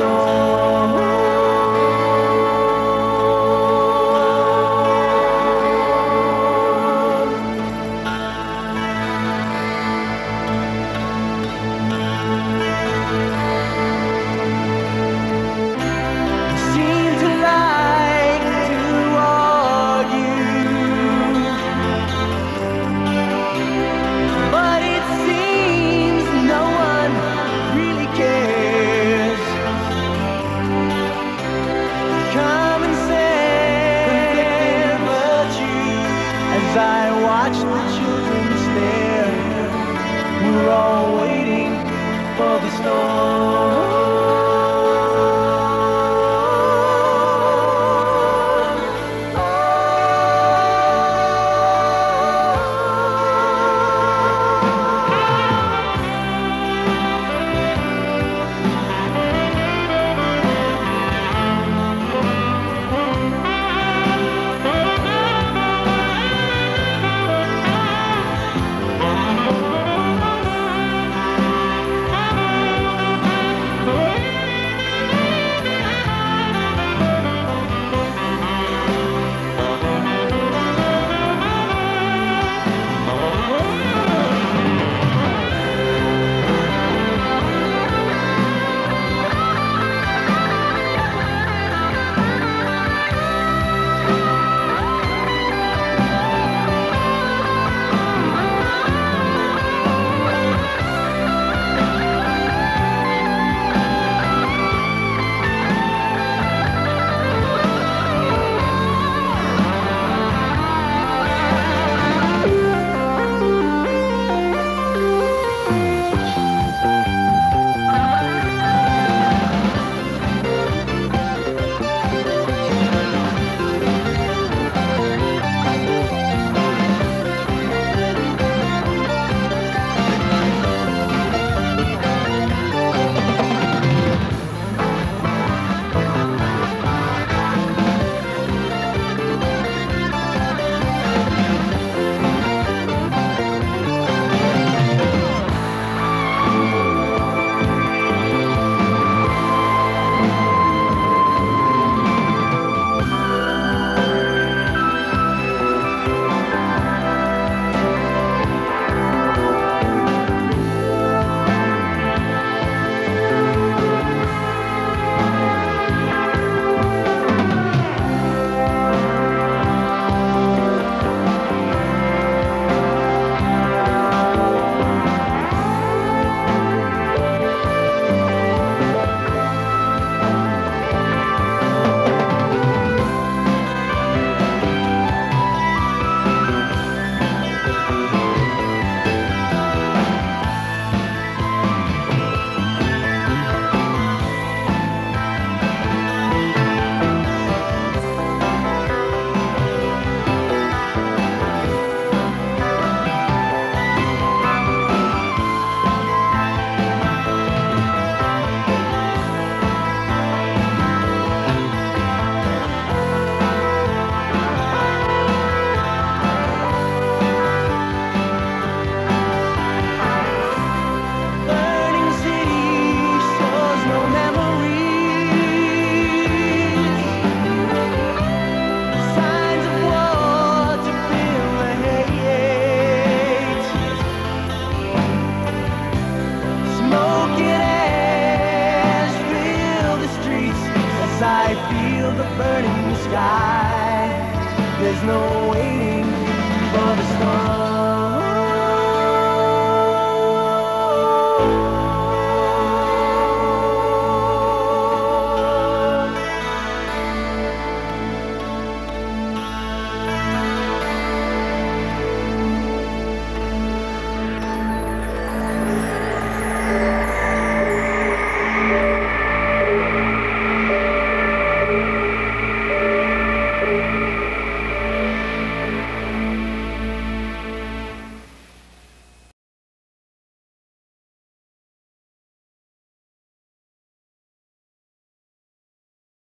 storm. For There's no waiting for the storm.